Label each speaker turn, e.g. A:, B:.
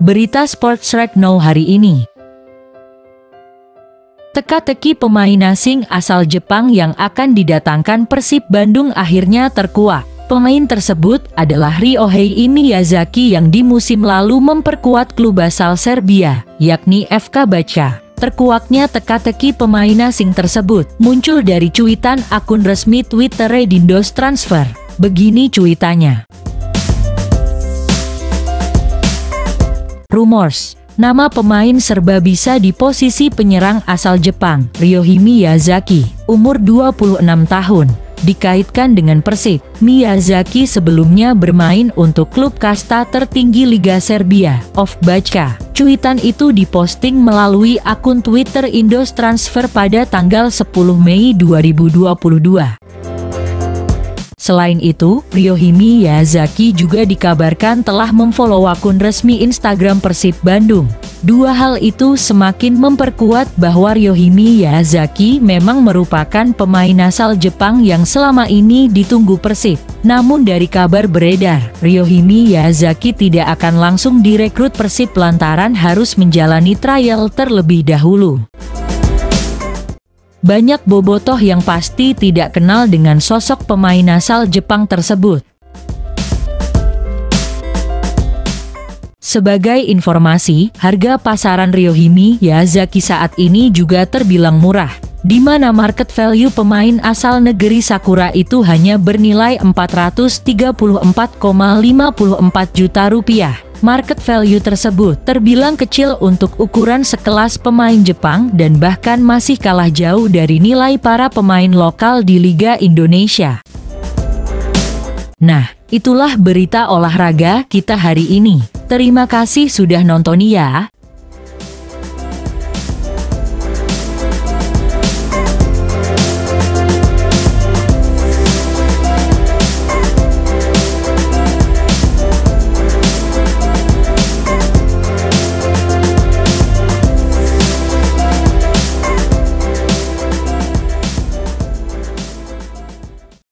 A: Berita Sports Now hari ini. Teka-teki pemain asing asal Jepang yang akan didatangkan Persib Bandung akhirnya terkuak. Pemain tersebut adalah Ryohei Miyazaki yang di musim lalu memperkuat klub asal Serbia, yakni FK Baca. Terkuaknya teka-teki pemain asing tersebut muncul dari cuitan akun resmi Twitter Redindos Transfer. Begini cuitannya. Rumors Nama pemain serba bisa di posisi penyerang asal Jepang, Ryohei Miyazaki, umur 26 tahun, dikaitkan dengan Persib. Miyazaki sebelumnya bermain untuk klub kasta tertinggi Liga Serbia, Baca. Cuitan itu diposting melalui akun Twitter Indos Transfer pada tanggal 10 Mei 2022. Selain itu, Ryohimi Yazaki juga dikabarkan telah memfollow akun resmi Instagram Persib Bandung. Dua hal itu semakin memperkuat bahwa Ryohimi Yazaki memang merupakan pemain asal Jepang yang selama ini ditunggu Persib. Namun dari kabar beredar, Ryohimi Yazaki tidak akan langsung direkrut Persib lantaran harus menjalani trial terlebih dahulu. Banyak bobotoh yang pasti tidak kenal dengan sosok pemain asal Jepang tersebut. Sebagai informasi, harga pasaran Ryohimi Yazaki saat ini juga terbilang murah, di mana market value pemain asal negeri Sakura itu hanya bernilai 434,54 juta rupiah. Market value tersebut terbilang kecil untuk ukuran sekelas pemain Jepang dan bahkan masih kalah jauh dari nilai para pemain lokal di Liga Indonesia. Nah, itulah berita olahraga kita hari ini. Terima kasih sudah nonton ya.